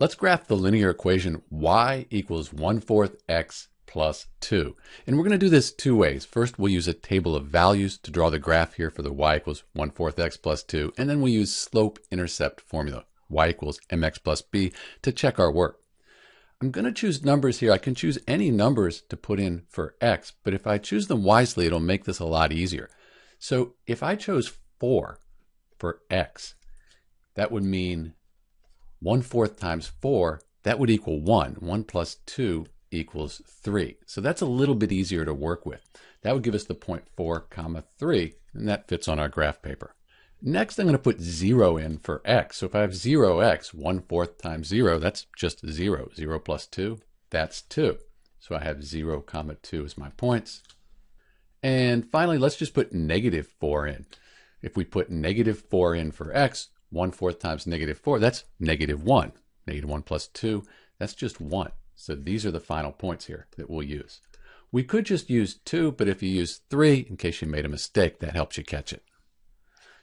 Let's graph the linear equation y equals 1 fourth x plus 2. And we're going to do this two ways. First, we'll use a table of values to draw the graph here for the y equals 1 fourth x plus 2. And then we'll use slope-intercept formula, y equals mx plus b, to check our work. I'm going to choose numbers here. I can choose any numbers to put in for x, but if I choose them wisely, it'll make this a lot easier. So if I chose 4 for x, that would mean 1 fourth times 4, that would equal 1. 1 plus 2 equals 3. So that's a little bit easier to work with. That would give us the point 4 comma 3, and that fits on our graph paper. Next, I'm going to put 0 in for x. So if I have 0x, 1 fourth times 0, that's just 0. 0 plus 2, that's 2. So I have 0 comma 2 as my points. And finally, let's just put negative 4 in. If we put negative 4 in for x, 1 fourth times negative 4, that's negative 1. Negative 1 plus 2, that's just 1. So these are the final points here that we'll use. We could just use 2, but if you use 3, in case you made a mistake, that helps you catch it.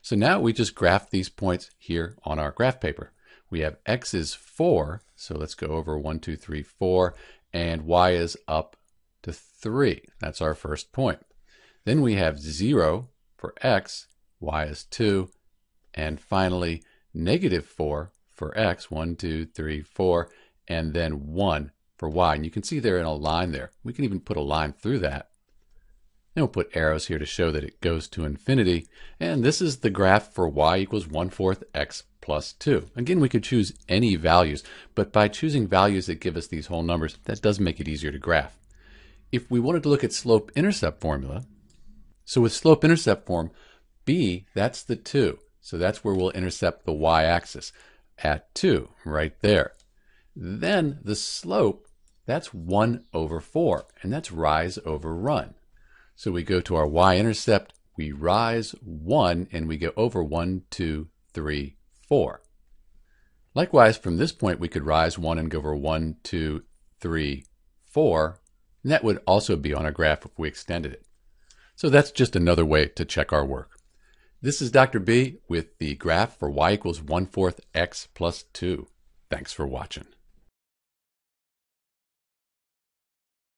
So now we just graph these points here on our graph paper. We have x is 4, so let's go over 1, 2, 3, 4, and y is up to 3. That's our first point. Then we have 0 for x, y is 2, and finally negative 4 for x, 1, 2, 3, 4, and then 1 for y. And you can see they're in a line there. We can even put a line through that. And we'll put arrows here to show that it goes to infinity. And this is the graph for y equals 1 fourth x plus 2. Again, we could choose any values, but by choosing values that give us these whole numbers, that does make it easier to graph. If we wanted to look at slope-intercept formula, so with slope-intercept form, b, that's the 2. So that's where we'll intercept the y-axis at 2, right there. Then the slope, that's 1 over 4, and that's rise over run. So we go to our y-intercept, we rise 1, and we go over 1, 2, 3, 4. Likewise, from this point, we could rise 1 and go over 1, 2, 3, 4, and that would also be on a graph if we extended it. So that's just another way to check our work. This is Dr. B with the graph for y equals 1 fourth x plus 2. Thanks for watching.